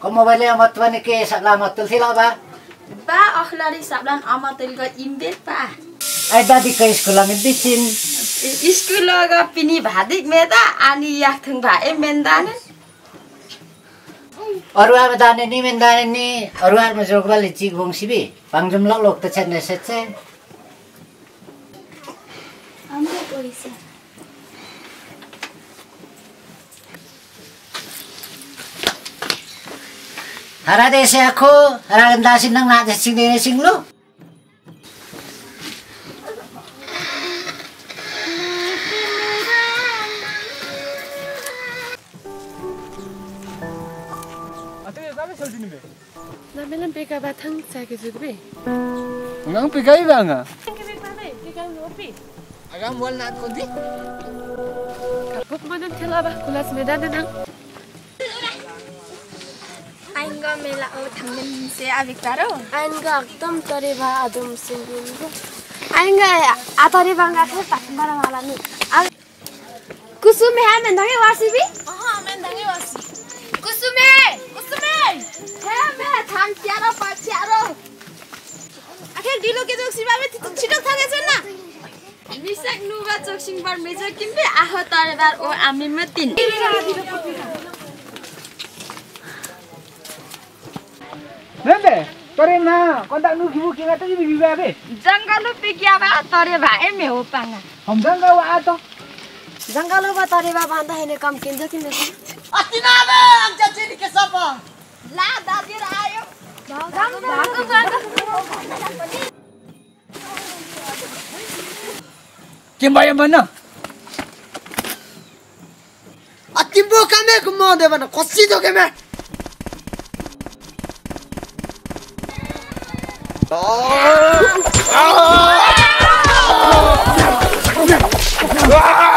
Kung mawali ang matwa ni Kay salamat tul sila ba? Ba akhlari sablan amatil ga imbe pa. Ay dadi kay sekolah ngebisin. School पिनी भादिक मेदा अनि याक्थङ भाए मेन्दाने Arwah madani ni mendani ni arwah masuk balik cik bong sibi. Pangjum lok lok tecan nesetse. हाम्रो पैसा Hara desi aku, hara gendasin nang nak desing desing lu. Namelan pika batang cagi b Ngang pika iba nga. Agam wal nat kundi. Kapuk manan telaba kulas medan nang. sing dene sing lu. 나면은 배가 바탕 자기 주비. Ngang pikai ba nga? Agam wal na ko di. Kapok man ang tilaba kulas medan nang. आइन्गा मेला ओ थाङ्गेन से आबिक्तारो आइन्गा एकदम तरेभा आदम सिंगिनको आइन्गा आतरे बाङ्गा थे पाटमारा वाला नि कुसुमे है मेन्दागे वासिबी अहा मेन्दागे वासी कुसुमे कुसुमे हे मे थाङ च्यारो पाच्यारो आखे दिलो के जोक सिबाबे छिटो थागे छैन ना मिसाक नुबा चोक्सिङ बार मेजो किम्बे आह तरे बार ओ आमी मतिन Nende, tore na, kontak nu kibu kinga tadi bibi babe. जङ्गलु पिकिया बा तरे भाए मे हो पाङ्गा Hamdang ga wa ato. जङ्गलमा तरेभा बाँधा हिँड्ने काम किन्छ किन ला दादिर आयो भागो भागो Kimba yang mana? Atimbo kame kumo de bana kosi do kame. 아! 아! 아!